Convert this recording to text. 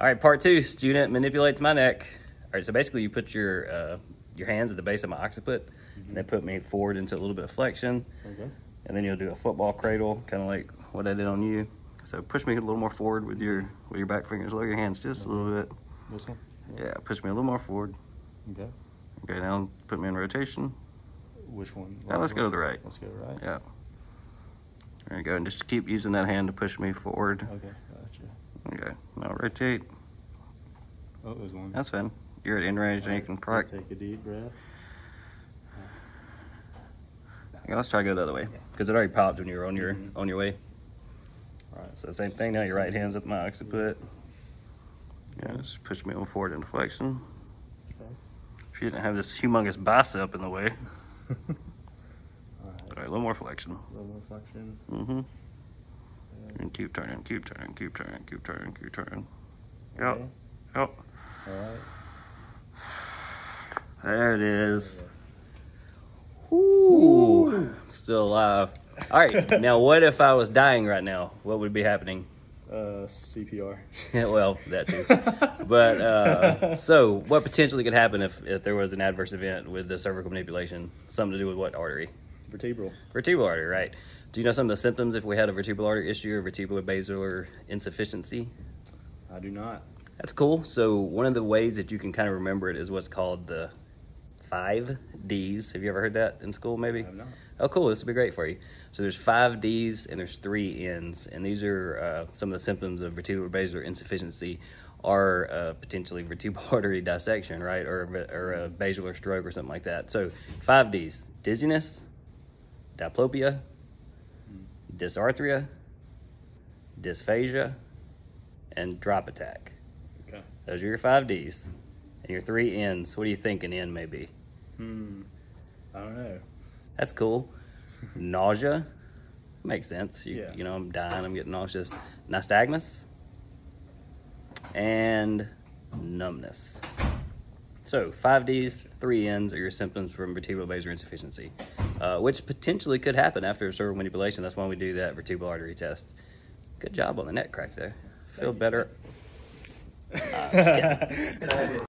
All right, part two. Student manipulates my neck. All right, so basically, you put your uh, your hands at the base of my occiput, and they put me forward into a little bit of flexion, Okay. and then you'll do a football cradle, kind of like what I did on you. So push me a little more forward with your with your back fingers. Lower your hands just a little bit. This one? Yeah, push me a little more forward. Okay. Okay, now put me in rotation. Which one? Now let's go to the right. Let's go right. Yeah. There you go, and just keep using that hand to push me forward. Okay. Okay, now rotate. Oh, there's one. That's fine. You're at end range, and you can crack. Take a deep breath. Okay, let's try to go the other way because it already popped when you were on your Mhm. on your way. All right. So same thing now. Your right hand's up my occiput. Yeah, just push me on forward into flexion. Okay. If you didn't have this humongous bicep in the way, All all right. right, a little more flexion. A little more flexion. Mm-hmm. Okay. And keep turning, keep turning, keep turning, keep turning, keep turning. Okay. Yep. Yep. All right. There it is. Ooh, still alive. All right, now what if I was dying right now? What would be happening? Uh, CPR. well, that too. But uh, so, what potentially could happen if, if there was an adverse event with the cervical manipulation? Something to do with what artery? Vertebral. Vertebral artery, right? Do you know some of the symptoms if we had a vertebral artery issue or vertebral basilar insufficiency? I do not. That's cool. So one of the ways that you can kind of remember it is what's called the five D's. Have you ever heard that in school? Maybe. I have not. Oh, cool. This would be great for you. So there's five D's and there's three N's, and these are uh, some of the symptoms of vertebral basilar insufficiency, or uh, potentially vertebral artery dissection, right, or or a basilar stroke or something like that. So five D's: dizziness, diplopia, dysarthria, dysphagia, and drop attack. Okay. Those are your five D's. And your three N's. What do you think an N may be? Hmm. I don't know. That's cool. Nausea. Makes sense. You, Yeah. you know, I'm dying, I'm getting nauseous. Nystagmus. And numbness. So, five D's, three N's are your symptoms from vertebral basilar insufficiency, uh, which potentially could happen after a cervical manipulation. That's why we do that vertebral artery test. Good job on the neck crack there. Feel better. Uh, just kidding.